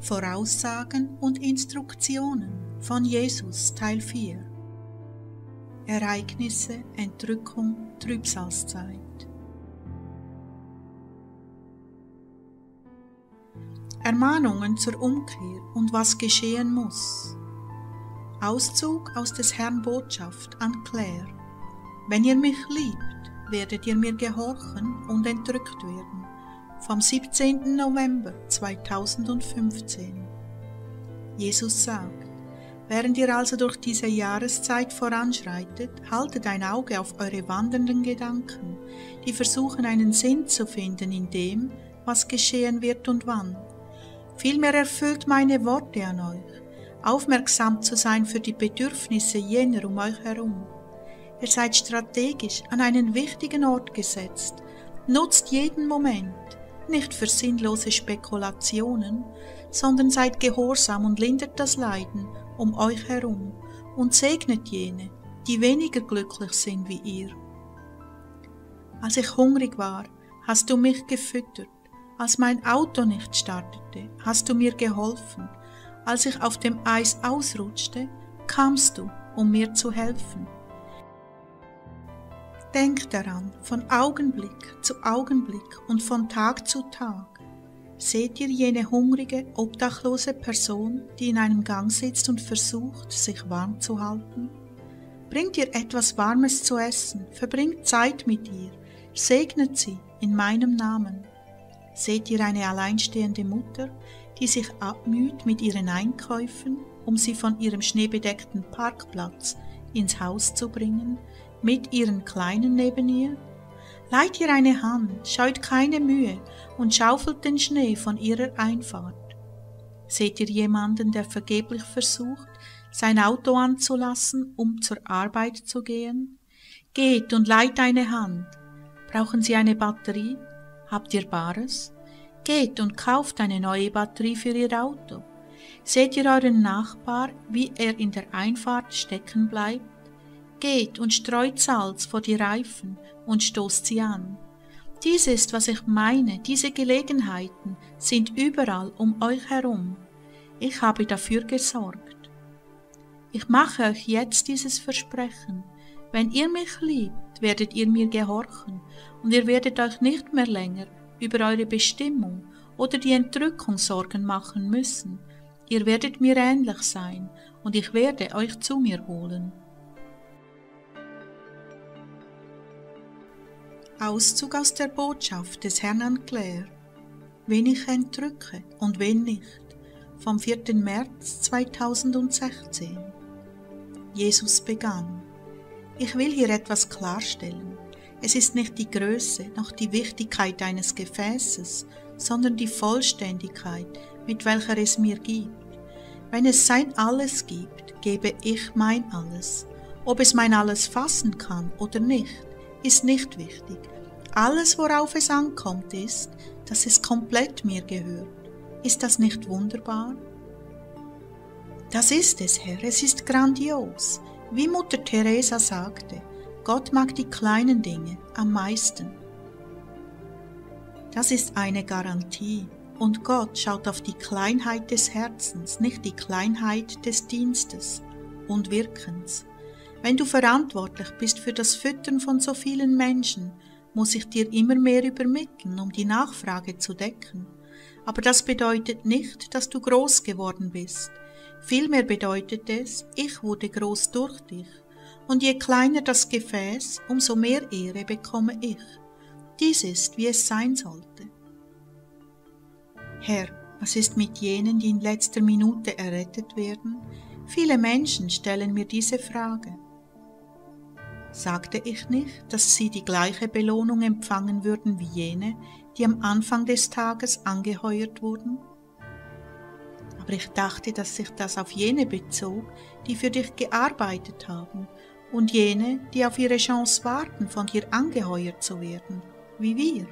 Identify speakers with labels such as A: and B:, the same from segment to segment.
A: Voraussagen und Instruktionen von Jesus Teil 4 Ereignisse, Entrückung, Trübsalzeit Ermahnungen zur Umkehr und was geschehen muss. Auszug aus des Herrn Botschaft an Claire. Wenn ihr mich liebt, werdet ihr mir gehorchen und entrückt werden vom 17. November 2015. Jesus sagt, während ihr also durch diese Jahreszeit voranschreitet, haltet ein Auge auf eure wandernden Gedanken, die versuchen einen Sinn zu finden in dem, was geschehen wird und wann. Vielmehr erfüllt meine Worte an euch, aufmerksam zu sein für die Bedürfnisse jener um euch herum. Ihr seid strategisch an einen wichtigen Ort gesetzt, nutzt jeden Moment, nicht für sinnlose Spekulationen, sondern seid gehorsam und lindert das Leiden um euch herum und segnet jene, die weniger glücklich sind wie ihr. Als ich hungrig war, hast du mich gefüttert. Als mein Auto nicht startete, hast du mir geholfen. Als ich auf dem Eis ausrutschte, kamst du, um mir zu helfen. Denk daran, von Augenblick zu Augenblick und von Tag zu Tag. Seht ihr jene hungrige, obdachlose Person, die in einem Gang sitzt und versucht, sich warm zu halten? Bringt ihr etwas Warmes zu essen, verbringt Zeit mit ihr, segnet sie in meinem Namen. Seht ihr eine alleinstehende Mutter, die sich abmüht mit ihren Einkäufen, um sie von ihrem schneebedeckten Parkplatz ins Haus zu bringen, mit ihren Kleinen neben ihr? Leiht ihr eine Hand, scheut keine Mühe und schaufelt den Schnee von ihrer Einfahrt. Seht ihr jemanden, der vergeblich versucht, sein Auto anzulassen, um zur Arbeit zu gehen? Geht und leiht eine Hand. Brauchen Sie eine Batterie? Habt ihr Bares? Geht und kauft eine neue Batterie für Ihr Auto. Seht ihr euren Nachbar, wie er in der Einfahrt stecken bleibt? Geht und streut Salz vor die Reifen und stoßt sie an. Dies ist, was ich meine, diese Gelegenheiten sind überall um euch herum. Ich habe dafür gesorgt. Ich mache euch jetzt dieses Versprechen. Wenn ihr mich liebt, werdet ihr mir gehorchen, und ihr werdet euch nicht mehr länger über eure Bestimmung oder die Entrückung Sorgen machen müssen. Ihr werdet mir ähnlich sein, und ich werde euch zu mir holen. Auszug aus der Botschaft des Herrn an Claire. Wen ich entrücke und wen nicht. Vom 4. März 2016. Jesus begann. Ich will hier etwas klarstellen. Es ist nicht die Größe noch die Wichtigkeit eines Gefäßes, sondern die Vollständigkeit, mit welcher es mir gibt. Wenn es sein Alles gibt, gebe ich mein Alles. Ob es mein Alles fassen kann oder nicht, ist nicht wichtig. Alles, worauf es ankommt, ist, dass es komplett mir gehört. Ist das nicht wunderbar? Das ist es, Herr, es ist grandios. Wie Mutter Teresa sagte, Gott mag die kleinen Dinge am meisten. Das ist eine Garantie. Und Gott schaut auf die Kleinheit des Herzens, nicht die Kleinheit des Dienstes und Wirkens. Wenn du verantwortlich bist für das Füttern von so vielen Menschen, muss ich dir immer mehr übermitteln, um die Nachfrage zu decken. Aber das bedeutet nicht, dass du groß geworden bist. Vielmehr bedeutet es, ich wurde groß durch dich. Und je kleiner das Gefäß, umso mehr Ehre bekomme ich. Dies ist, wie es sein sollte. Herr, was ist mit jenen, die in letzter Minute errettet werden? Viele Menschen stellen mir diese Frage. Sagte ich nicht, dass sie die gleiche Belohnung empfangen würden wie jene, die am Anfang des Tages angeheuert wurden? Aber ich dachte, dass sich das auf jene bezog, die für dich gearbeitet haben, und jene, die auf ihre Chance warten, von dir angeheuert zu werden, wie wir.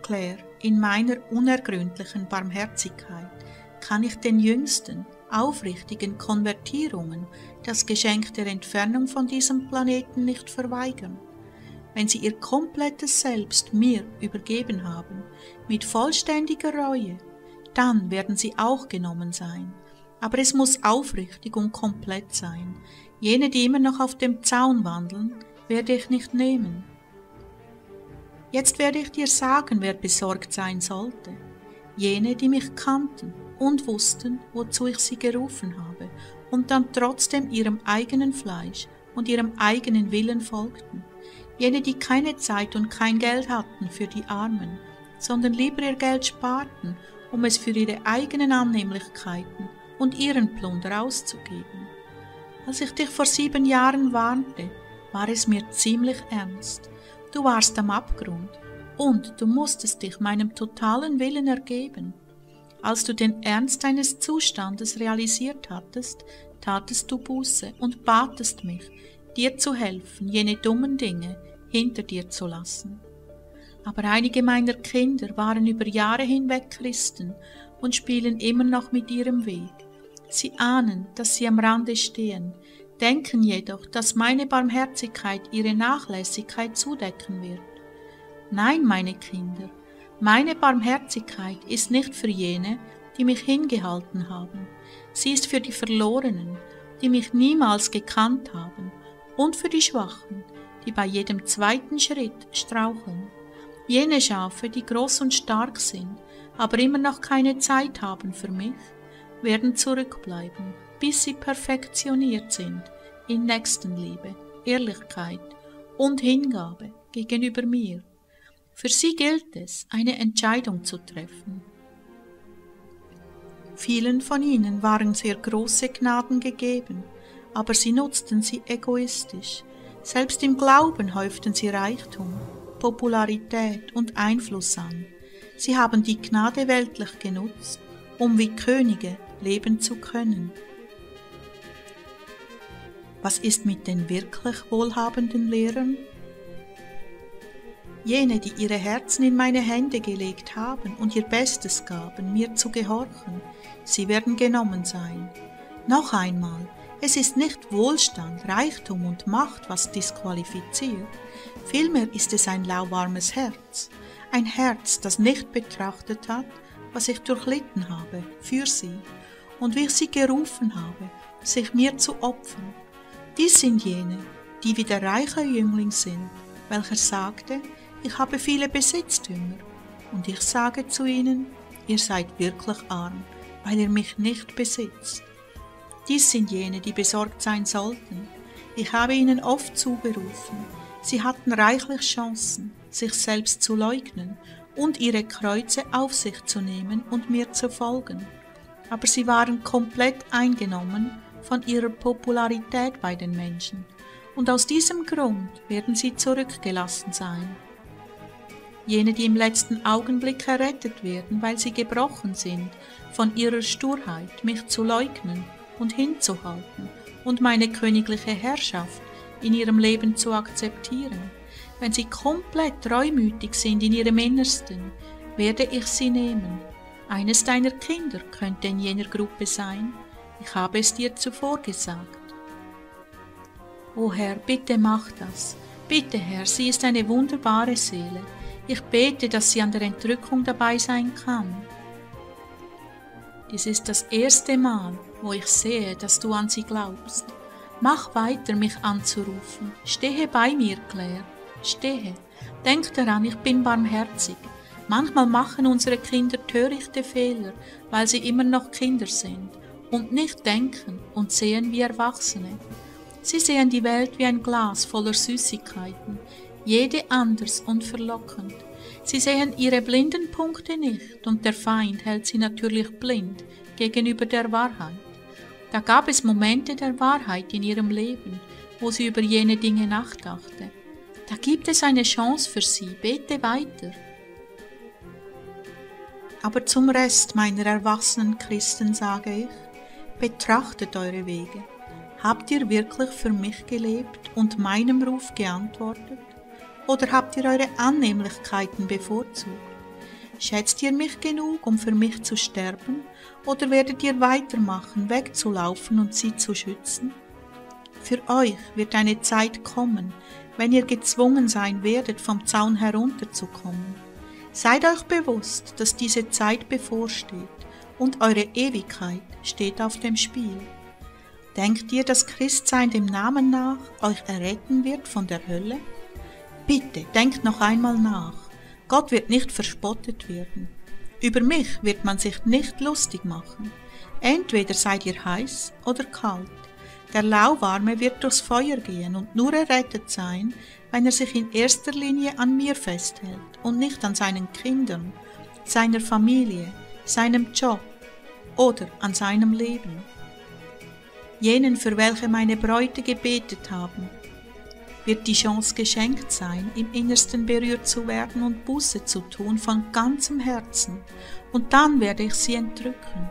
A: Claire, in meiner unergründlichen Barmherzigkeit kann ich den Jüngsten, aufrichtigen Konvertierungen das Geschenk der Entfernung von diesem Planeten nicht verweigern, wenn sie ihr komplettes Selbst mir übergeben haben, mit vollständiger Reue, dann werden sie auch genommen sein. Aber es muss aufrichtig und komplett sein. Jene, die immer noch auf dem Zaun wandeln, werde ich nicht nehmen. Jetzt werde ich dir sagen, wer besorgt sein sollte. Jene, die mich kannten und wussten, wozu ich sie gerufen habe, und dann trotzdem ihrem eigenen Fleisch und ihrem eigenen Willen folgten. Jene, die keine Zeit und kein Geld hatten für die Armen, sondern lieber ihr Geld sparten, um es für ihre eigenen Annehmlichkeiten und ihren Plunder auszugeben. Als ich dich vor sieben Jahren warnte, war es mir ziemlich ernst. Du warst am Abgrund und du musstest dich meinem totalen Willen ergeben. Als du den Ernst deines Zustandes realisiert hattest, tatest du Buße und batest mich, dir zu helfen, jene dummen Dinge hinter dir zu lassen. Aber einige meiner Kinder waren über Jahre hinweg Christen und spielen immer noch mit ihrem Weg. Sie ahnen, dass sie am Rande stehen, denken jedoch, dass meine Barmherzigkeit ihre Nachlässigkeit zudecken wird. Nein, meine Kinder, meine Barmherzigkeit ist nicht für jene, die mich hingehalten haben. Sie ist für die Verlorenen, die mich niemals gekannt haben, und für die Schwachen, die bei jedem zweiten Schritt straucheln. Jene Schafe, die groß und stark sind, aber immer noch keine Zeit haben für mich, werden zurückbleiben, bis sie perfektioniert sind in Nächstenliebe, Ehrlichkeit und Hingabe gegenüber mir. Für sie gilt es, eine Entscheidung zu treffen. Vielen von ihnen waren sehr große Gnaden gegeben, aber sie nutzten sie egoistisch. Selbst im Glauben häuften sie Reichtum, Popularität und Einfluss an. Sie haben die Gnade weltlich genutzt, um wie Könige leben zu können. Was ist mit den wirklich wohlhabenden Lehrern? Jene, die ihre Herzen in meine Hände gelegt haben und ihr Bestes gaben, mir zu gehorchen, sie werden genommen sein. Noch einmal, es ist nicht Wohlstand, Reichtum und Macht, was disqualifiziert, vielmehr ist es ein lauwarmes Herz, ein Herz, das nicht betrachtet hat, was ich durchlitten habe für sie und wie ich sie gerufen habe, sich mir zu opfern. Dies sind jene, die wie der reiche Jüngling sind, welcher sagte, ich habe viele Besitztümer, und ich sage zu ihnen, ihr seid wirklich arm, weil ihr mich nicht besitzt. Dies sind jene, die besorgt sein sollten. Ich habe ihnen oft zugerufen. Sie hatten reichlich Chancen, sich selbst zu leugnen und ihre Kreuze auf sich zu nehmen und mir zu folgen aber sie waren komplett eingenommen von ihrer Popularität bei den Menschen, und aus diesem Grund werden sie zurückgelassen sein. Jene, die im letzten Augenblick errettet werden, weil sie gebrochen sind von ihrer Sturheit, mich zu leugnen und hinzuhalten und meine königliche Herrschaft in ihrem Leben zu akzeptieren. Wenn sie komplett treumütig sind in ihrem Innersten, werde ich sie nehmen eines deiner Kinder könnte in jener Gruppe sein. Ich habe es dir zuvor gesagt. O Herr, bitte mach das. Bitte, Herr, sie ist eine wunderbare Seele. Ich bete, dass sie an der Entrückung dabei sein kann. Dies ist das erste Mal, wo ich sehe, dass du an sie glaubst. Mach weiter, mich anzurufen. Stehe bei mir, Claire. Stehe. Denk daran, ich bin barmherzig. Manchmal machen unsere Kinder törichte Fehler, weil sie immer noch Kinder sind und nicht denken und sehen wie Erwachsene. Sie sehen die Welt wie ein Glas voller Süßigkeiten, jede anders und verlockend. Sie sehen ihre blinden Punkte nicht und der Feind hält sie natürlich blind gegenüber der Wahrheit. Da gab es Momente der Wahrheit in ihrem Leben, wo sie über jene Dinge nachdachte. Da gibt es eine Chance für sie, bete weiter. Aber zum Rest meiner erwachsenen Christen sage ich, betrachtet eure Wege. Habt ihr wirklich für mich gelebt und meinem Ruf geantwortet? Oder habt ihr eure Annehmlichkeiten bevorzugt? Schätzt ihr mich genug, um für mich zu sterben? Oder werdet ihr weitermachen, wegzulaufen und sie zu schützen? Für euch wird eine Zeit kommen, wenn ihr gezwungen sein werdet, vom Zaun herunterzukommen Seid euch bewusst, dass diese Zeit bevorsteht und eure Ewigkeit steht auf dem Spiel. Denkt ihr, dass Christsein dem Namen nach euch erretten wird von der Hölle? Bitte, denkt noch einmal nach. Gott wird nicht verspottet werden. Über mich wird man sich nicht lustig machen. Entweder seid ihr heiß oder kalt. Der Lauwarme wird durchs Feuer gehen und nur errettet sein, wenn er sich in erster Linie an mir festhält und nicht an seinen Kindern, seiner Familie, seinem Job oder an seinem Leben. Jenen, für welche meine Bräute gebetet haben, wird die Chance geschenkt sein, im Innersten berührt zu werden und Buße zu tun von ganzem Herzen, und dann werde ich sie entrücken.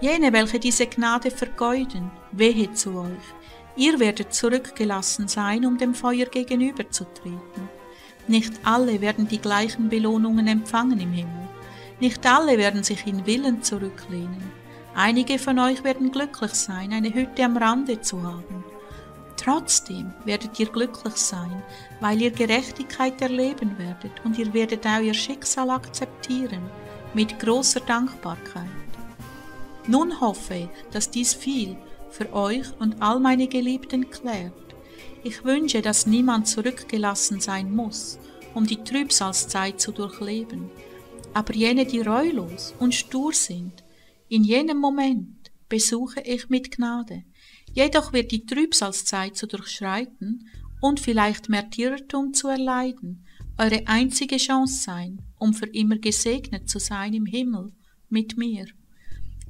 A: Jene, welche diese Gnade vergeuden, wehe zu euch. Ihr werdet zurückgelassen sein, um dem Feuer gegenüberzutreten. Nicht alle werden die gleichen Belohnungen empfangen im Himmel. Nicht alle werden sich in Willen zurücklehnen. Einige von euch werden glücklich sein, eine Hütte am Rande zu haben. Trotzdem werdet ihr glücklich sein, weil ihr Gerechtigkeit erleben werdet und ihr werdet euer Schicksal akzeptieren mit großer Dankbarkeit. Nun hoffe ich, dass dies viel für euch und all meine Geliebten klärt. Ich wünsche, dass niemand zurückgelassen sein muss, um die Trübsalzeit zu durchleben. Aber jene, die reulos und stur sind, in jenem Moment besuche ich mit Gnade. Jedoch wird die Trübsalzeit zu durchschreiten und vielleicht Märtyrertum zu erleiden, eure einzige Chance sein, um für immer gesegnet zu sein im Himmel mit mir.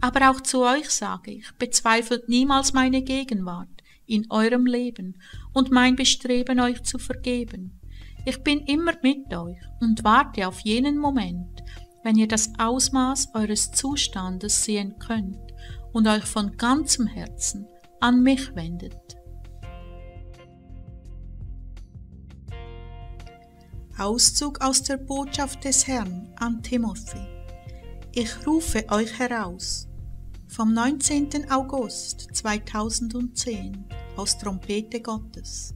A: Aber auch zu euch sage ich, bezweifelt niemals meine Gegenwart in eurem Leben und mein Bestreben, euch zu vergeben. Ich bin immer mit euch und warte auf jenen Moment, wenn ihr das Ausmaß eures Zustandes sehen könnt und euch von ganzem Herzen an mich wendet. Auszug aus der Botschaft des Herrn an Timothy. Ich rufe euch heraus. Vom 19. August 2010 aus Trompete Gottes.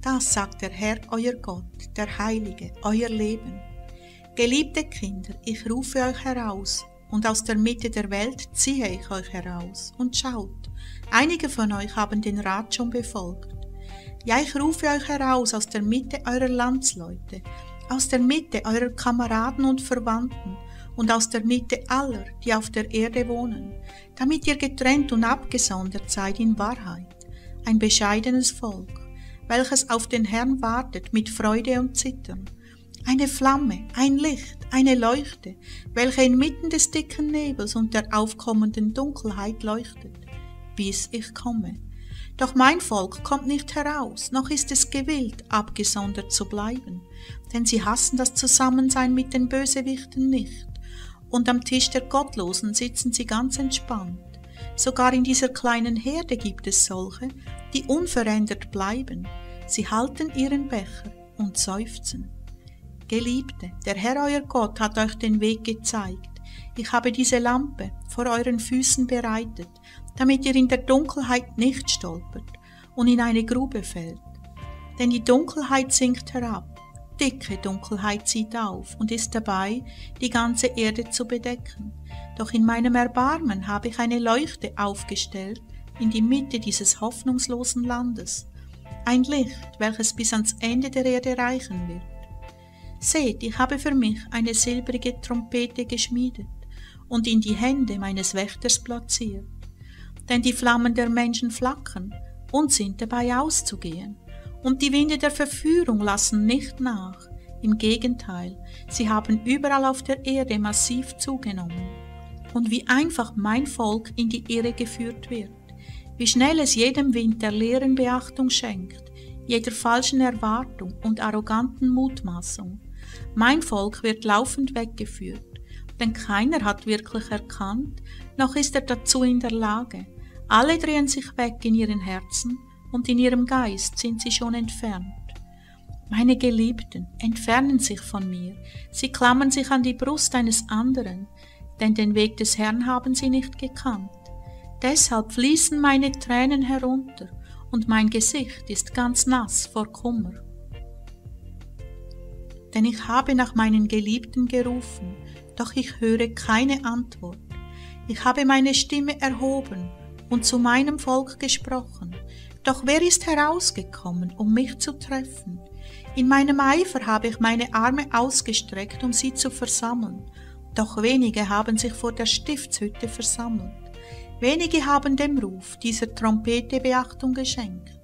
A: Das sagt der Herr, euer Gott, der Heilige, euer Leben Geliebte Kinder, ich rufe euch heraus, und aus der Mitte der Welt ziehe ich euch heraus. Und schaut, einige von euch haben den Rat schon befolgt. Ja, ich rufe euch heraus aus der Mitte eurer Landsleute, aus der Mitte eurer Kameraden und Verwandten und aus der Mitte aller, die auf der Erde wohnen, damit ihr getrennt und abgesondert seid in Wahrheit, ein bescheidenes Volk, welches auf den Herrn wartet mit Freude und Zittern eine Flamme, ein Licht, eine Leuchte, welche inmitten des dicken Nebels und der aufkommenden Dunkelheit leuchtet, bis ich komme. Doch mein Volk kommt nicht heraus, noch ist es gewillt, abgesondert zu bleiben, denn sie hassen das Zusammensein mit den Bösewichten nicht, und am Tisch der Gottlosen sitzen sie ganz entspannt. Sogar in dieser kleinen Herde gibt es solche, die unverändert bleiben. Sie halten ihren Becher und seufzen. Geliebte, der Herr euer Gott hat euch den Weg gezeigt. Ich habe diese Lampe vor euren Füßen bereitet, damit ihr in der Dunkelheit nicht stolpert und in eine Grube fällt. Denn die Dunkelheit sinkt herab, dicke Dunkelheit zieht auf und ist dabei, die ganze Erde zu bedecken. Doch in meinem Erbarmen habe ich eine Leuchte aufgestellt in die Mitte dieses hoffnungslosen Landes, ein Licht, welches bis ans Ende der Erde reichen wird. Seht, ich habe für mich eine silbrige Trompete geschmiedet und in die Hände meines Wächters platziert. Denn die Flammen der Menschen flackern und sind dabei auszugehen. Und die Winde der Verführung lassen nicht nach. Im Gegenteil, sie haben überall auf der Erde massiv zugenommen. Und wie einfach mein Volk in die Irre geführt wird, wie schnell es jedem Wind der leeren Beachtung schenkt, jeder falschen Erwartung und arroganten Mutmaßung. Mein Volk wird laufend weggeführt, denn keiner hat wirklich erkannt, noch ist er dazu in der Lage. Alle drehen sich weg in ihren Herzen und in ihrem Geist sind sie schon entfernt. Meine Geliebten entfernen sich von mir, sie klammern sich an die Brust eines anderen, denn den Weg des Herrn haben sie nicht gekannt. Deshalb fließen meine Tränen herunter und mein Gesicht ist ganz nass vor Kummer denn ich habe nach meinen Geliebten gerufen, doch ich höre keine Antwort. Ich habe meine Stimme erhoben und zu meinem Volk gesprochen. Doch wer ist herausgekommen, um mich zu treffen? In meinem Eifer habe ich meine Arme ausgestreckt, um sie zu versammeln. Doch wenige haben sich vor der Stiftshütte versammelt. Wenige haben dem Ruf dieser Trompete Beachtung geschenkt.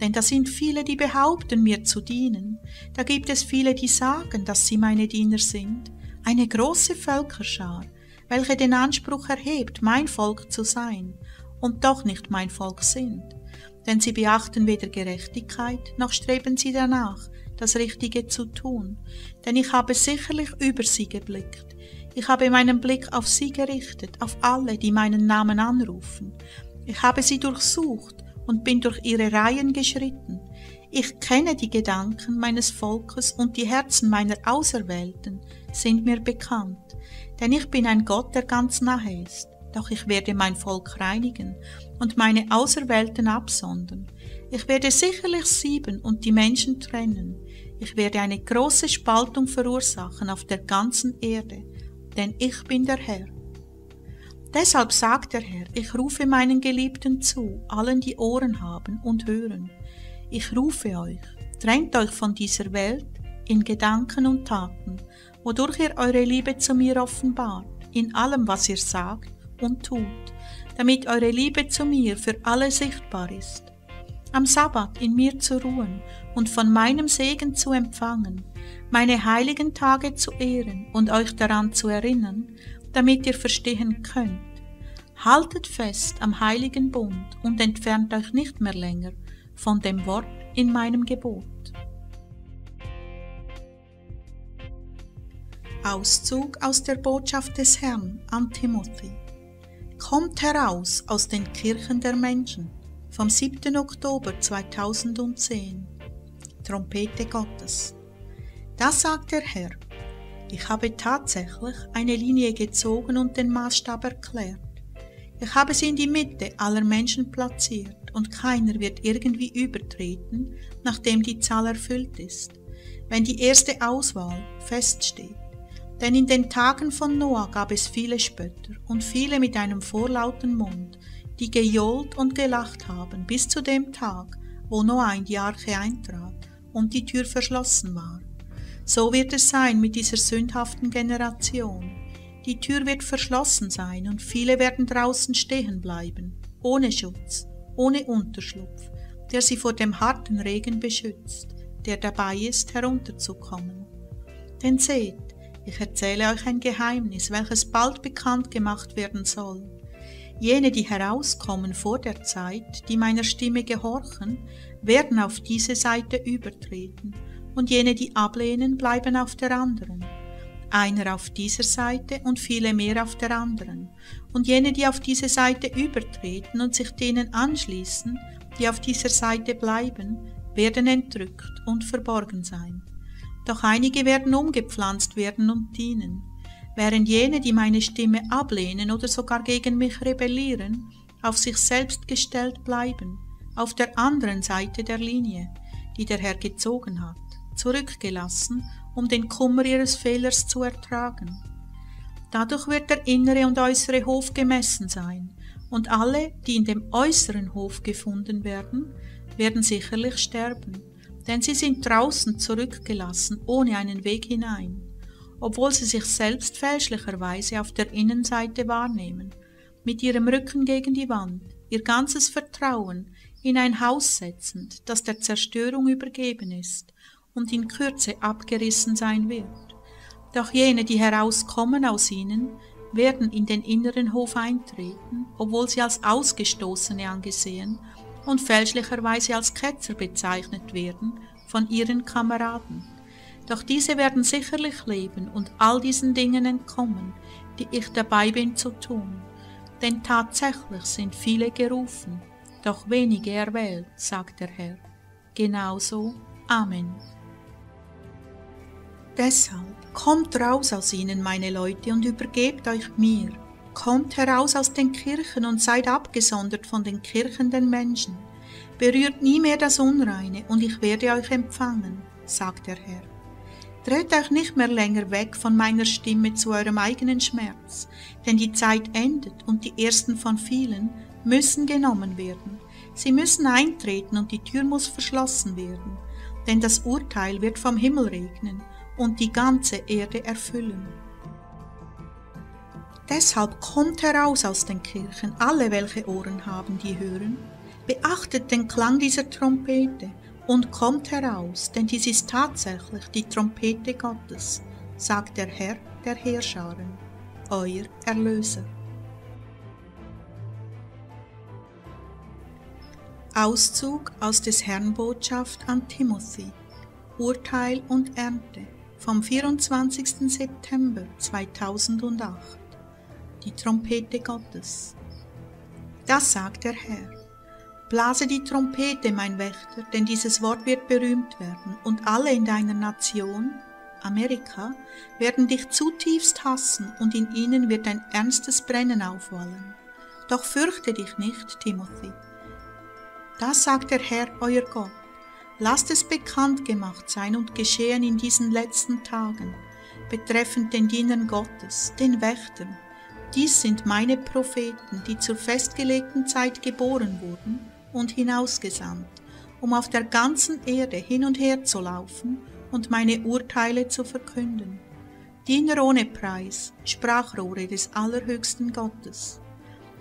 A: Denn da sind viele, die behaupten, mir zu dienen. Da gibt es viele, die sagen, dass sie meine Diener sind. Eine große Völkerschar, welche den Anspruch erhebt, mein Volk zu sein und doch nicht mein Volk sind. Denn sie beachten weder Gerechtigkeit, noch streben sie danach, das Richtige zu tun. Denn ich habe sicherlich über sie geblickt. Ich habe meinen Blick auf sie gerichtet, auf alle, die meinen Namen anrufen. Ich habe sie durchsucht und bin durch ihre Reihen geschritten. Ich kenne die Gedanken meines Volkes und die Herzen meiner Auserwählten sind mir bekannt, denn ich bin ein Gott, der ganz nahe ist. Doch ich werde mein Volk reinigen und meine Auserwählten absondern. Ich werde sicherlich sieben und die Menschen trennen. Ich werde eine große Spaltung verursachen auf der ganzen Erde, denn ich bin der Herr. Deshalb sagt der Herr, ich rufe meinen Geliebten zu, allen die Ohren haben und hören. Ich rufe euch, trennt euch von dieser Welt in Gedanken und Taten, wodurch ihr eure Liebe zu mir offenbart, in allem, was ihr sagt und tut, damit eure Liebe zu mir für alle sichtbar ist. Am Sabbat in mir zu ruhen und von meinem Segen zu empfangen, meine heiligen Tage zu ehren und euch daran zu erinnern, damit ihr verstehen könnt. Haltet fest am heiligen Bund und entfernt euch nicht mehr länger von dem Wort in meinem Gebot. Auszug aus der Botschaft des Herrn an Timothy. Kommt heraus aus den Kirchen der Menschen vom 7. Oktober 2010. Trompete Gottes. Das sagt der Herr, ich habe tatsächlich eine Linie gezogen und den Maßstab erklärt. Ich habe sie in die Mitte aller Menschen platziert und keiner wird irgendwie übertreten, nachdem die Zahl erfüllt ist, wenn die erste Auswahl feststeht. Denn in den Tagen von Noah gab es viele Spötter und viele mit einem vorlauten Mund, die gejohlt und gelacht haben bis zu dem Tag, wo Noah in die Arche eintrat und die Tür verschlossen war. So wird es sein mit dieser sündhaften Generation. Die Tür wird verschlossen sein und viele werden draußen stehen bleiben, ohne Schutz, ohne Unterschlupf, der sie vor dem harten Regen beschützt, der dabei ist, herunterzukommen. Denn seht, ich erzähle euch ein Geheimnis, welches bald bekannt gemacht werden soll. Jene, die herauskommen vor der Zeit, die meiner Stimme gehorchen, werden auf diese Seite übertreten und jene, die ablehnen, bleiben auf der anderen. Einer auf dieser Seite und viele mehr auf der anderen. Und jene, die auf diese Seite übertreten und sich denen anschließen, die auf dieser Seite bleiben, werden entrückt und verborgen sein. Doch einige werden umgepflanzt werden und dienen, während jene, die meine Stimme ablehnen oder sogar gegen mich rebellieren, auf sich selbst gestellt bleiben, auf der anderen Seite der Linie, die der Herr gezogen hat zurückgelassen, um den Kummer ihres Fehlers zu ertragen. Dadurch wird der innere und äußere Hof gemessen sein, und alle, die in dem äußeren Hof gefunden werden, werden sicherlich sterben, denn sie sind draußen zurückgelassen, ohne einen Weg hinein, obwohl sie sich selbst fälschlicherweise auf der Innenseite wahrnehmen, mit ihrem Rücken gegen die Wand, ihr ganzes Vertrauen in ein Haus setzend, das der Zerstörung übergeben ist und in Kürze abgerissen sein wird. Doch jene, die herauskommen aus ihnen, werden in den inneren Hof eintreten, obwohl sie als Ausgestoßene angesehen und fälschlicherweise als Ketzer bezeichnet werden von ihren Kameraden. Doch diese werden sicherlich leben und all diesen Dingen entkommen, die ich dabei bin zu tun. Denn tatsächlich sind viele gerufen, doch wenige erwählt, sagt der Herr. Genauso. Amen. Deshalb kommt raus aus ihnen, meine Leute, und übergebt euch mir. Kommt heraus aus den Kirchen und seid abgesondert von den Kirchen den Menschen. Berührt nie mehr das Unreine, und ich werde euch empfangen, sagt der Herr. Dreht euch nicht mehr länger weg von meiner Stimme zu eurem eigenen Schmerz, denn die Zeit endet und die ersten von vielen müssen genommen werden. Sie müssen eintreten und die Tür muss verschlossen werden, denn das Urteil wird vom Himmel regnen und die ganze Erde erfüllen. Deshalb kommt heraus aus den Kirchen, alle welche Ohren haben, die hören, beachtet den Klang dieser Trompete und kommt heraus, denn dies ist tatsächlich die Trompete Gottes, sagt der Herr der Heerscharen, euer Erlöser. Auszug aus des Herrn Botschaft an Timothy, Urteil und Ernte vom 24. September 2008. Die Trompete Gottes. Das sagt der Herr. Blase die Trompete, mein Wächter, denn dieses Wort wird berühmt werden, und alle in deiner Nation, Amerika, werden dich zutiefst hassen, und in ihnen wird ein ernstes Brennen aufwallen. Doch fürchte dich nicht, Timothy. Das sagt der Herr, euer Gott. Lasst es bekannt gemacht sein und geschehen in diesen letzten Tagen, betreffend den Dienern Gottes, den Wächtern. Dies sind meine Propheten, die zur festgelegten Zeit geboren wurden und hinausgesandt, um auf der ganzen Erde hin und her zu laufen und meine Urteile zu verkünden. Diener ohne Preis, Sprachrohre des allerhöchsten Gottes.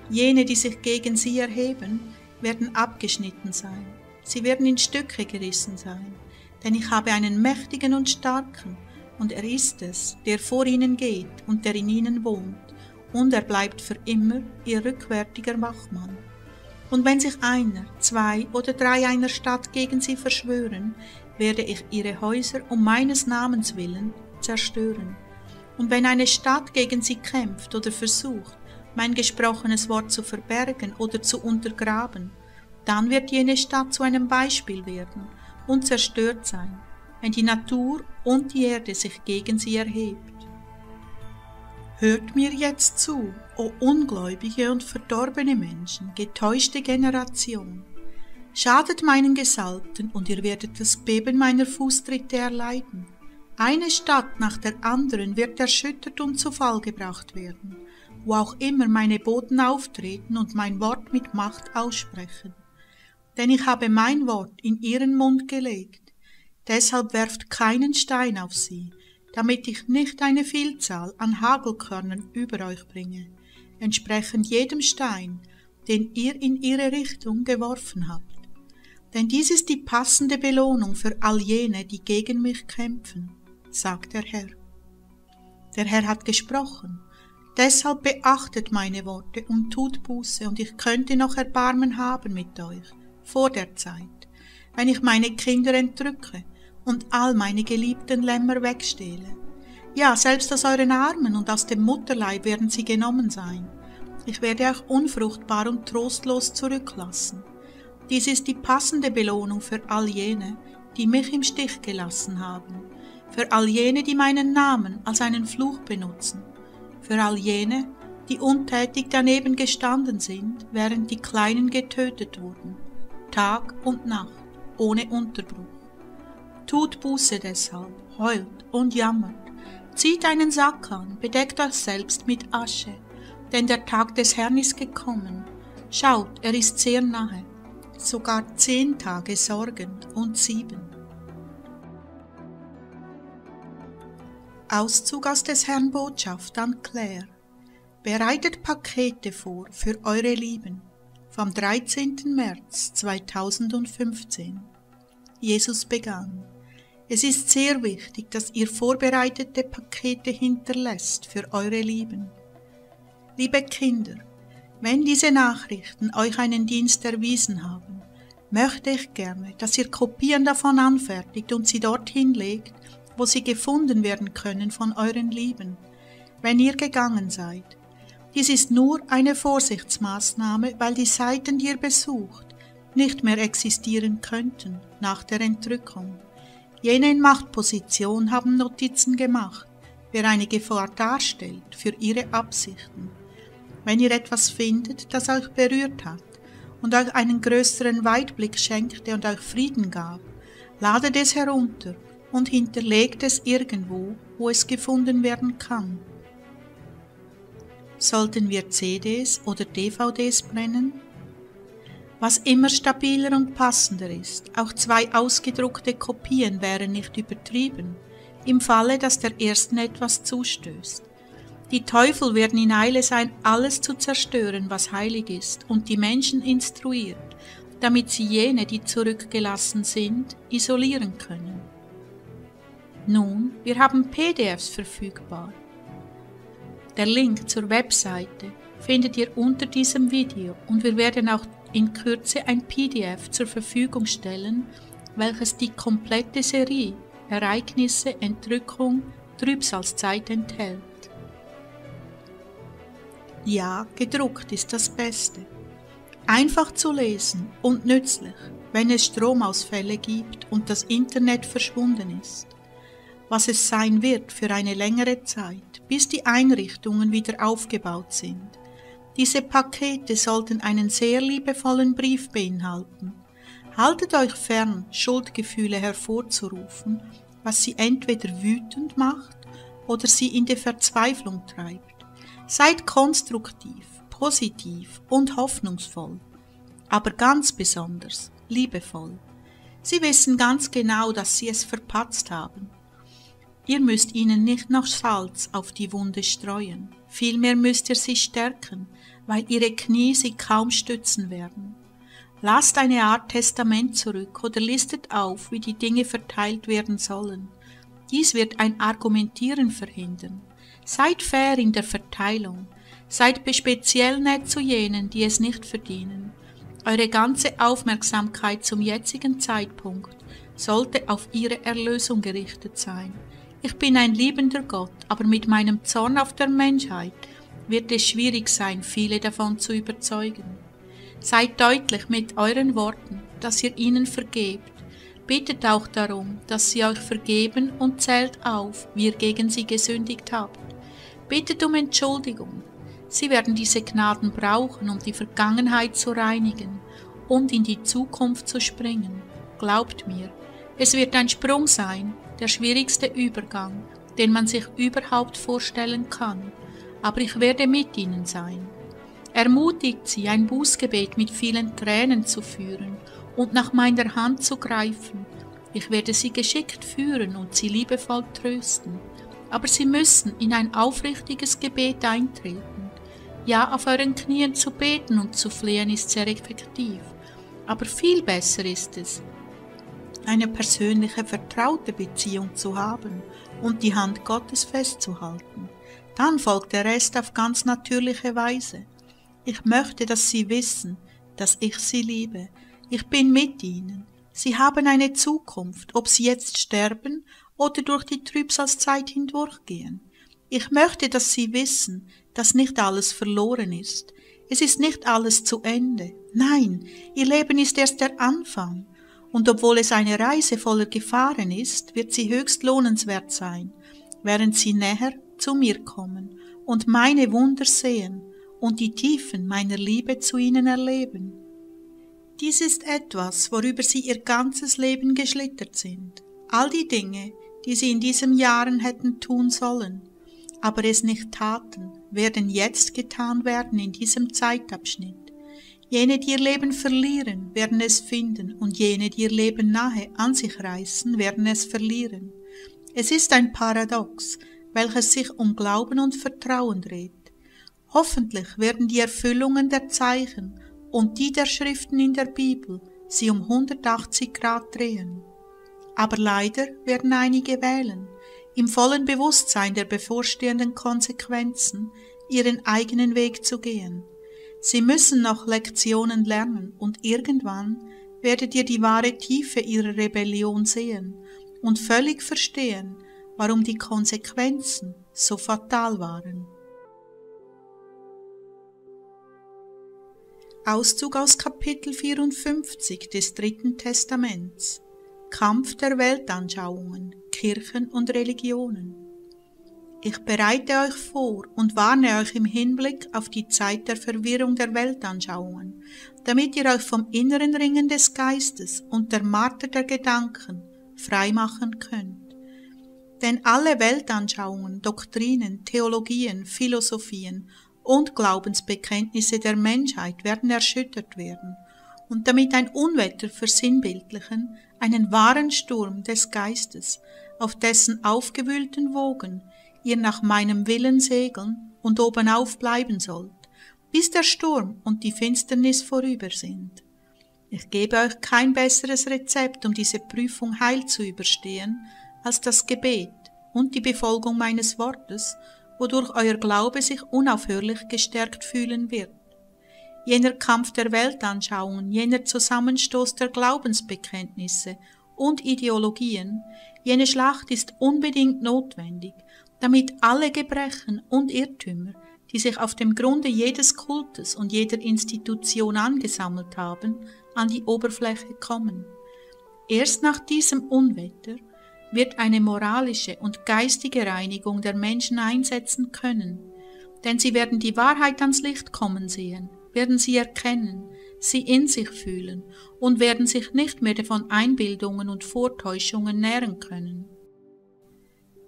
A: Jene, die sich gegen sie erheben, werden abgeschnitten sein. Sie werden in Stücke gerissen sein. Denn ich habe einen mächtigen und starken, und er ist es, der vor ihnen geht und der in ihnen wohnt, und er bleibt für immer ihr rückwärtiger Wachmann. Und wenn sich einer, zwei oder drei einer Stadt gegen sie verschwören, werde ich ihre Häuser um meines Namens willen zerstören. Und wenn eine Stadt gegen sie kämpft oder versucht, mein gesprochenes Wort zu verbergen oder zu untergraben, dann wird jene Stadt zu einem Beispiel werden und zerstört sein, wenn die Natur und die Erde sich gegen sie erhebt. Hört mir jetzt zu, o ungläubige und verdorbene Menschen, getäuschte Generation. Schadet meinen Gesalbten, und ihr werdet das Beben meiner Fußtritte erleiden. Eine Stadt nach der anderen wird erschüttert und zu Fall gebracht werden, wo auch immer meine Boten auftreten und mein Wort mit Macht aussprechen. Denn ich habe mein Wort in ihren Mund gelegt. Deshalb werft keinen Stein auf sie, damit ich nicht eine Vielzahl an Hagelkörnern über euch bringe, entsprechend jedem Stein, den ihr in ihre Richtung geworfen habt. Denn dies ist die passende Belohnung für all jene, die gegen mich kämpfen, sagt der Herr. Der Herr hat gesprochen, deshalb beachtet meine Worte und tut Buße, und ich könnte noch Erbarmen haben mit euch, vor der Zeit, wenn ich meine Kinder entrücke und all meine geliebten Lämmer wegstehle. Ja, selbst aus euren Armen und aus dem Mutterleib werden sie genommen sein. Ich werde euch unfruchtbar und trostlos zurücklassen. Dies ist die passende Belohnung für all jene, die mich im Stich gelassen haben, für all jene, die meinen Namen als einen Fluch benutzen, für all jene, die untätig daneben gestanden sind, während die Kleinen getötet wurden, Tag und Nacht, ohne Unterbruch. Tut Buße deshalb, heult und jammert. Zieht einen Sack an, bedeckt euch selbst mit Asche, denn der Tag des Herrn ist gekommen. Schaut, er ist sehr nahe, sogar zehn Tage sorgend und sieben. Auszug aus des Herrn Botschaft an Claire. Bereitet Pakete vor für eure Lieben. Vom 13. März 2015. Jesus begann. Es ist sehr wichtig, dass ihr vorbereitete Pakete hinterlässt für eure Lieben. Liebe Kinder, wenn diese Nachrichten euch einen Dienst erwiesen haben, möchte ich gerne, dass ihr Kopien davon anfertigt und sie dorthin legt, wo sie gefunden werden können von euren Lieben, wenn ihr gegangen seid. Dies ist nur eine Vorsichtsmaßnahme, weil die Seiten, die ihr besucht, nicht mehr existieren könnten nach der Entrückung. Jene in Machtposition haben Notizen gemacht, wer eine Gefahr darstellt für ihre Absichten. Wenn ihr etwas findet, das euch berührt hat und euch einen größeren Weitblick schenkte und euch Frieden gab, ladet es herunter und hinterlegt es irgendwo, wo es gefunden werden kann. Sollten wir CDs oder DVDs brennen? Was immer stabiler und passender ist, auch zwei ausgedruckte Kopien wären nicht übertrieben, im Falle, dass der ersten etwas zustößt. Die Teufel werden in Eile sein, alles zu zerstören, was heilig ist, und die Menschen instruiert, damit sie jene, die zurückgelassen sind, isolieren können. Nun, wir haben PDFs verfügbar. Der Link zur Webseite findet ihr unter diesem Video und wir werden auch in Kürze ein PDF zur Verfügung stellen, welches die komplette Serie Ereignisse, Entrückung, Trübsalzeit enthält. Ja, gedruckt ist das Beste. Einfach zu lesen und nützlich, wenn es Stromausfälle gibt und das Internet verschwunden ist. Was es sein wird für eine längere Zeit, bis die Einrichtungen wieder aufgebaut sind. Diese Pakete sollten einen sehr liebevollen Brief beinhalten. Haltet euch fern, Schuldgefühle hervorzurufen, was sie entweder wütend macht oder sie in die Verzweiflung treibt. Seid konstruktiv, positiv und hoffnungsvoll, aber ganz besonders liebevoll. Sie wissen ganz genau, dass Sie es verpatzt haben. Ihr müsst ihnen nicht noch Salz auf die Wunde streuen, vielmehr müsst ihr sie stärken, weil ihre Knie sie kaum stützen werden. Lasst eine Art Testament zurück oder listet auf, wie die Dinge verteilt werden sollen. Dies wird ein Argumentieren verhindern. Seid fair in der Verteilung. Seid speziell nett zu jenen, die es nicht verdienen. Eure ganze Aufmerksamkeit zum jetzigen Zeitpunkt sollte auf ihre Erlösung gerichtet sein. Ich bin ein liebender Gott, aber mit meinem Zorn auf der Menschheit wird es schwierig sein, viele davon zu überzeugen. Seid deutlich mit euren Worten, dass ihr ihnen vergebt. Bittet auch darum, dass sie euch vergeben und zählt auf, wie ihr gegen sie gesündigt habt. Bittet um Entschuldigung. Sie werden diese Gnaden brauchen, um die Vergangenheit zu reinigen und in die Zukunft zu springen. Glaubt mir, es wird ein Sprung sein, der schwierigste Übergang, den man sich überhaupt vorstellen kann, aber ich werde mit ihnen sein. Ermutigt sie, ein Bußgebet mit vielen Tränen zu führen und nach meiner Hand zu greifen. Ich werde sie geschickt führen und sie liebevoll trösten aber sie müssen in ein aufrichtiges Gebet eintreten. Ja, auf euren Knien zu beten und zu flehen ist sehr effektiv, aber viel besser ist es, eine persönliche vertraute Beziehung zu haben und die Hand Gottes festzuhalten. Dann folgt der Rest auf ganz natürliche Weise. Ich möchte, dass Sie wissen, dass ich Sie liebe. Ich bin mit Ihnen. Sie haben eine Zukunft, ob Sie jetzt sterben oder durch die Trübsalzeit hindurchgehen. Ich möchte, dass Sie wissen, dass nicht alles verloren ist. Es ist nicht alles zu Ende. Nein, Ihr Leben ist erst der Anfang. Und obwohl es eine Reise voller Gefahren ist, wird sie höchst lohnenswert sein, während Sie näher zu mir kommen und meine Wunder sehen und die Tiefen meiner Liebe zu Ihnen erleben. Dies ist etwas, worüber Sie Ihr ganzes Leben geschlittert sind. All die Dinge, die sie in diesen Jahren hätten tun sollen, aber es nicht taten, werden jetzt getan werden in diesem Zeitabschnitt. Jene, die ihr Leben verlieren, werden es finden, und jene, die ihr Leben nahe an sich reißen, werden es verlieren. Es ist ein Paradox, welches sich um Glauben und Vertrauen dreht. Hoffentlich werden die Erfüllungen der Zeichen und die der Schriften in der Bibel sie um 180 Grad drehen. Aber leider werden einige wählen, im vollen Bewusstsein der bevorstehenden Konsequenzen ihren eigenen Weg zu gehen. Sie müssen noch Lektionen lernen und irgendwann werdet ihr die wahre Tiefe ihrer Rebellion sehen und völlig verstehen, warum die Konsequenzen so fatal waren. Auszug aus Kapitel 54 des Dritten Testaments Kampf der Weltanschauungen, Kirchen und Religionen. Ich bereite euch vor und warne euch im Hinblick auf die Zeit der Verwirrung der Weltanschauungen, damit ihr euch vom inneren Ringen des Geistes und der Marter der Gedanken freimachen könnt. Denn alle Weltanschauungen, Doktrinen, Theologien, Philosophien und Glaubensbekenntnisse der Menschheit werden erschüttert werden und damit ein Unwetter versinnbildlichen, einen wahren Sturm des Geistes, auf dessen aufgewühlten Wogen ihr nach meinem Willen segeln und obenauf bleiben sollt, bis der Sturm und die Finsternis vorüber sind. Ich gebe euch kein besseres Rezept, um diese Prüfung heil zu überstehen, als das Gebet und die Befolgung meines Wortes, wodurch euer Glaube sich unaufhörlich gestärkt fühlen wird. Jener Kampf der Weltanschauungen, jener Zusammenstoß der Glaubensbekenntnisse und Ideologien, jene Schlacht ist unbedingt notwendig, damit alle Gebrechen und Irrtümer, die sich auf dem Grunde jedes Kultes und jeder Institution angesammelt haben, an die Oberfläche kommen. Erst nach diesem Unwetter wird eine moralische und geistige Reinigung der Menschen einsetzen können, denn sie werden die Wahrheit ans Licht kommen sehen, werden sie erkennen, sie in sich fühlen und werden sich nicht mehr von Einbildungen und Vortäuschungen nähren können.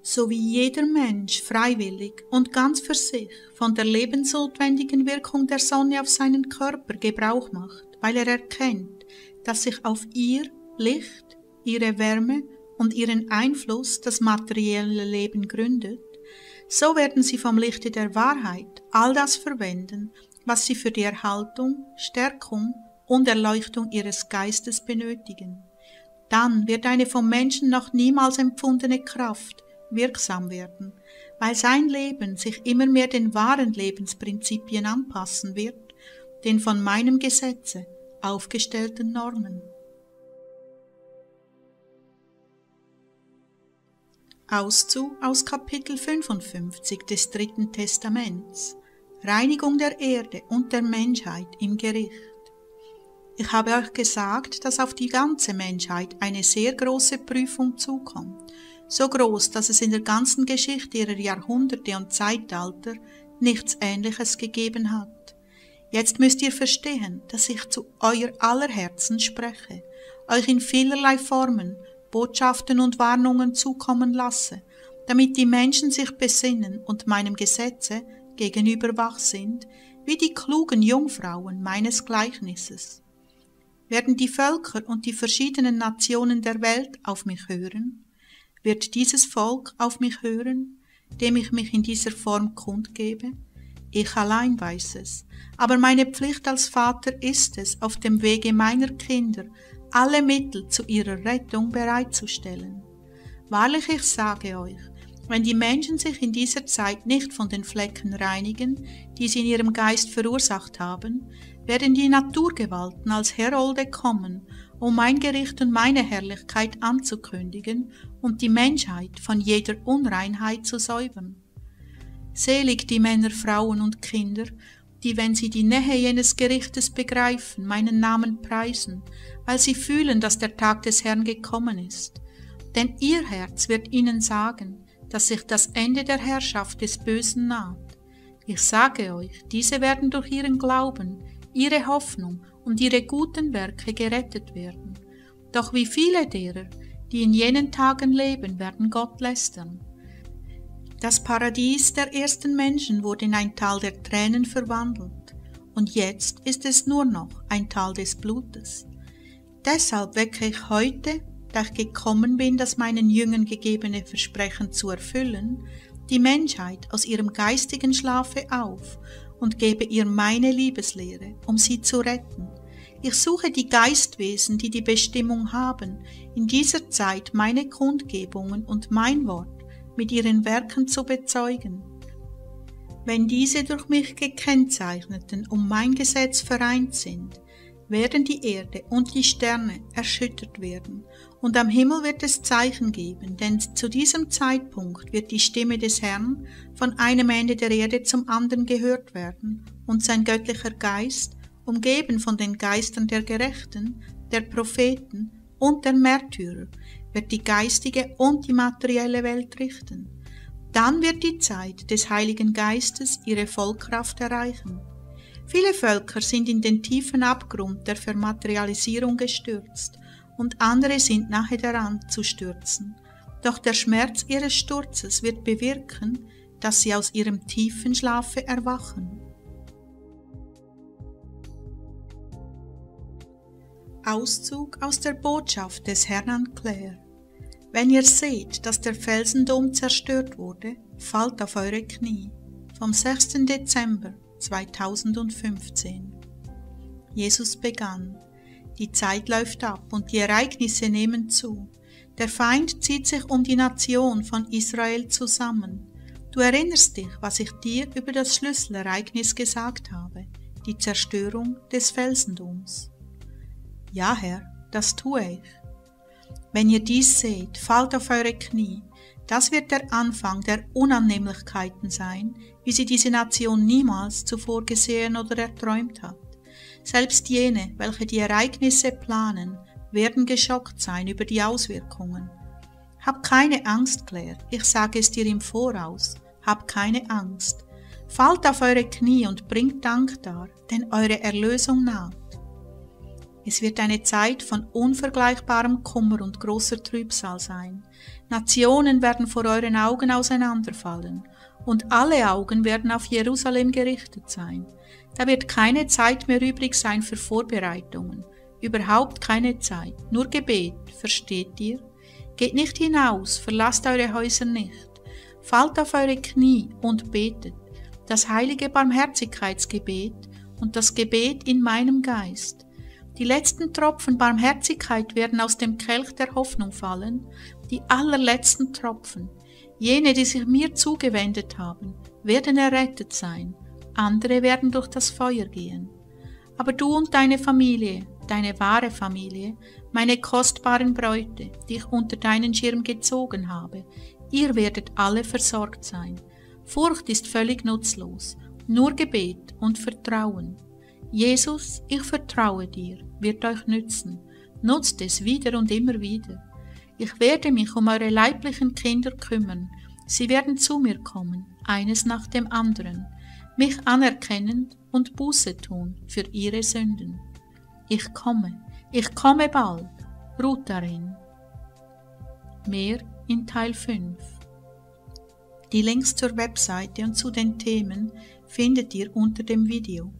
A: So wie jeder Mensch freiwillig und ganz für sich von der lebensnotwendigen Wirkung der Sonne auf seinen Körper Gebrauch macht, weil er erkennt, dass sich auf ihr Licht, ihre Wärme und ihren Einfluss das materielle Leben gründet, so werden sie vom Lichte der Wahrheit all das verwenden, was sie für die Erhaltung, Stärkung und Erleuchtung ihres Geistes benötigen. Dann wird eine vom Menschen noch niemals empfundene Kraft wirksam werden, weil sein Leben sich immer mehr den wahren Lebensprinzipien anpassen wird, den von meinem Gesetze aufgestellten Normen. Auszug aus Kapitel 55 des Dritten Testaments Reinigung der Erde und der Menschheit im Gericht. Ich habe euch gesagt, dass auf die ganze Menschheit eine sehr große Prüfung zukommt, so groß, dass es in der ganzen Geschichte ihrer Jahrhunderte und Zeitalter nichts Ähnliches gegeben hat. Jetzt müsst ihr verstehen, dass ich zu euer aller Herzen spreche, euch in vielerlei Formen Botschaften und Warnungen zukommen lasse, damit die Menschen sich besinnen und meinem Gesetze gegenüber wach sind, wie die klugen Jungfrauen meines Gleichnisses. Werden die Völker und die verschiedenen Nationen der Welt auf mich hören? Wird dieses Volk auf mich hören, dem ich mich in dieser Form kundgebe? Ich allein weiß es, aber meine Pflicht als Vater ist es, auf dem Wege meiner Kinder alle Mittel zu ihrer Rettung bereitzustellen. Wahrlich, ich sage euch, wenn die Menschen sich in dieser Zeit nicht von den Flecken reinigen, die sie in ihrem Geist verursacht haben, werden die Naturgewalten als Herolde kommen, um mein Gericht und meine Herrlichkeit anzukündigen und die Menschheit von jeder Unreinheit zu säubern. Selig die Männer, Frauen und Kinder, die, wenn sie die Nähe jenes Gerichtes begreifen, meinen Namen preisen, weil sie fühlen, dass der Tag des Herrn gekommen ist. Denn ihr Herz wird ihnen sagen, dass sich das Ende der Herrschaft des Bösen naht. Ich sage euch, diese werden durch ihren Glauben, ihre Hoffnung und ihre guten Werke gerettet werden. Doch wie viele derer, die in jenen Tagen leben, werden Gott lästern. Das Paradies der ersten Menschen wurde in ein Tal der Tränen verwandelt, und jetzt ist es nur noch ein Tal des Blutes. Deshalb wecke ich heute, da ich gekommen bin, das meinen Jüngern gegebene Versprechen zu erfüllen, die Menschheit aus ihrem geistigen Schlafe auf und gebe ihr meine Liebeslehre, um sie zu retten. Ich suche die Geistwesen, die die Bestimmung haben, in dieser Zeit meine Kundgebungen und mein Wort mit ihren Werken zu bezeugen. Wenn diese durch mich gekennzeichneten um mein Gesetz vereint sind, werden die Erde und die Sterne erschüttert werden, und am Himmel wird es Zeichen geben, denn zu diesem Zeitpunkt wird die Stimme des Herrn von einem Ende der Erde zum anderen gehört werden, und sein göttlicher Geist, umgeben von den Geistern der Gerechten, der Propheten und der Märtyrer, wird die geistige und die materielle Welt richten. Dann wird die Zeit des Heiligen Geistes ihre Vollkraft erreichen Viele Völker sind in den tiefen Abgrund der Vermaterialisierung gestürzt und andere sind nahe daran zu stürzen. Doch der Schmerz ihres Sturzes wird bewirken, dass sie aus ihrem tiefen Schlafe erwachen. Auszug aus der Botschaft des Herrn an Claire. Wenn ihr seht, dass der Felsendom zerstört wurde, fallt auf eure Knie. Vom 6. Dezember 2015. Jesus begann. Die Zeit läuft ab und die Ereignisse nehmen zu. Der Feind zieht sich um die Nation von Israel zusammen. Du erinnerst dich, was ich dir über das Schlüsselereignis gesagt habe, die Zerstörung des Felsendoms. Ja, Herr, das tue ich. Wenn ihr dies seht, fallt auf eure Knie. Das wird der Anfang der Unannehmlichkeiten sein, wie sie diese Nation niemals zuvor gesehen oder erträumt hat. Selbst jene, welche die Ereignisse planen, werden geschockt sein über die Auswirkungen. Hab keine Angst, Claire, ich sage es dir im Voraus, hab keine Angst. Fallt auf eure Knie und bringt Dank dar, denn eure Erlösung naht. Es wird eine Zeit von unvergleichbarem Kummer und großer Trübsal sein. Nationen werden vor euren Augen auseinanderfallen, und alle Augen werden auf Jerusalem gerichtet sein. Da wird keine Zeit mehr übrig sein für Vorbereitungen, überhaupt keine Zeit, nur Gebet, versteht ihr? Geht nicht hinaus, verlasst eure Häuser nicht, fallt auf eure Knie und betet, das heilige Barmherzigkeitsgebet und das Gebet in meinem Geist. Die letzten Tropfen Barmherzigkeit werden aus dem Kelch der Hoffnung fallen, die allerletzten Tropfen. Jene, die sich mir zugewendet haben, werden errettet sein, andere werden durch das Feuer gehen. Aber du und deine Familie, deine wahre Familie, meine kostbaren Bräute, die ich unter deinen Schirm gezogen habe, ihr werdet alle versorgt sein. Furcht ist völlig nutzlos, nur Gebet und Vertrauen. Jesus, ich vertraue dir, wird euch nützen. Nutzt es wieder und immer wieder. Ich werde mich um eure leiblichen Kinder kümmern. Sie werden zu mir kommen, eines nach dem anderen, mich anerkennen und Buße tun für ihre Sünden. Ich komme, ich komme bald, ruht darin. Mehr in Teil 5. Die Links zur Webseite und zu den Themen findet ihr unter dem Video.